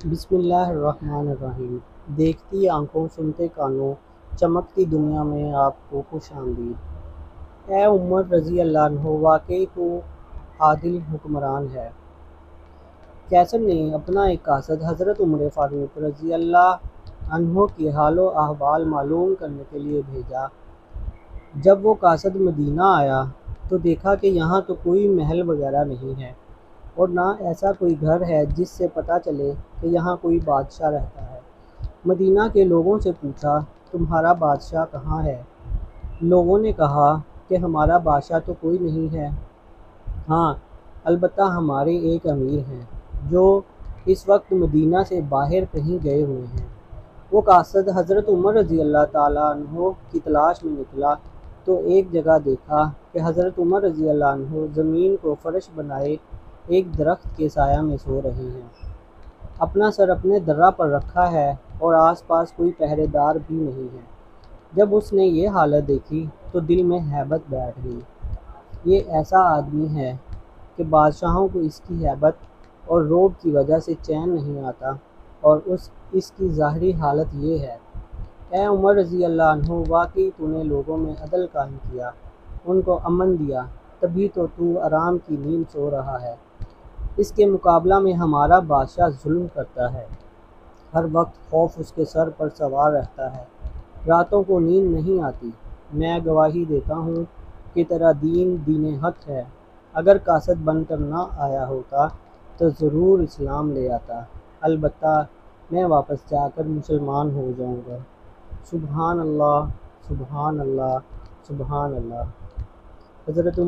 बिस्मिल्लाहिर्रहमानिर्रहीम। देखती आँखों, सुनते कानों, चमकती दुनिया में आपको खुश आमदीद। ए उमर रज़ी अल्लाह वाकई तो आदिल हुक्मरान है। कैसर ने अपना एक कासद हज़रत उमर फ़ारूक रज़ी अल्लाह के हालो अहवाल मालूम करने के लिए भेजा। जब वो कासद मदीना आया तो देखा कि यहाँ तो कोई महल वगैरह नहीं है। और ना ऐसा कोई घर है जिससे पता चले कि यहाँ कोई बादशाह रहता है। मदीना के लोगों से पूछा, तुम्हारा बादशाह कहाँ है? लोगों ने कहा, कि हमारा बादशाह तो कोई नहीं है। हाँ अलबत्ता हमारे एक अमीर हैं, जो इस वक्त मदीना से बाहर कहीं गए हुए हैं। वो कासद हज़रत उमर रज़ी अल्लाह तु की तलाश में निकला तो एक जगह देखा कि हज़रत उमर रज़ी अल्लाह ज़मीन को फ़र्श बनाए एक दरख्त के साया में सो रहे हैं। अपना सर अपने दर्रा पर रखा है और आसपास कोई पहरेदार भी नहीं है। जब उसने ये हालत देखी तो दिल में हैबत बैठ गई। ये ऐसा आदमी है कि बादशाहों को इसकी हैबत और रोब की वजह से चैन नहीं आता और उस, इसकी ज़ाहरी हालत ये है। ए उमर रज़ी अल्लाह वाकई तूने लोगों में अदल कायम किया। उनको अमन दिया, तभी तो तू आराम की नींद सो रहा है। इसके मुकाबला में हमारा बादशाह जुल्म करता है। हर वक्त खौफ उसके सर पर सवार रहता है। रातों को नींद नहीं आती। मैं गवाही देता हूँ कि तेरा दीन दीन हक है। अगर कासद बनकर ना आया होता तो ज़रूर इस्लाम ले आता। अलबत् मैं वापस जाकर मुसलमान हो जाऊँगा। सुबहान अल्लाह सुबहान अल्लाह सुबहान अल्लाह। हज़रत